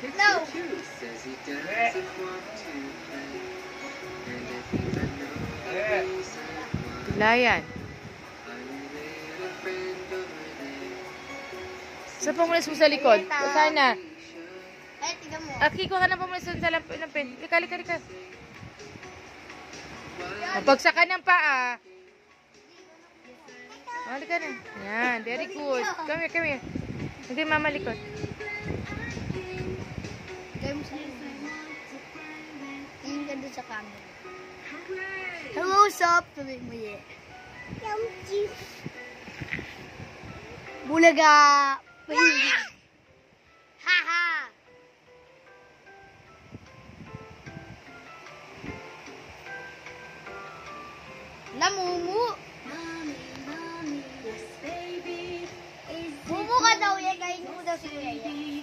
No. Says he doesn't want to play. And I think I know the reason why. Layan. Sa pumulis mo sa likod. Sana. Ay, tignan mo. Aki, kuha ka na pumulis sa ng pen. Lika, lika, lika. Mapagsakan ng paa. Oh, lika na. Yan, very good. Come here, come here. Hindi mama likod. Doon sa camera. Hello, sup? Sabi mo jeep. Bulaga. Haha. Namumu. Mumu ka daw yan. Kainin mo daw si Kuya yan.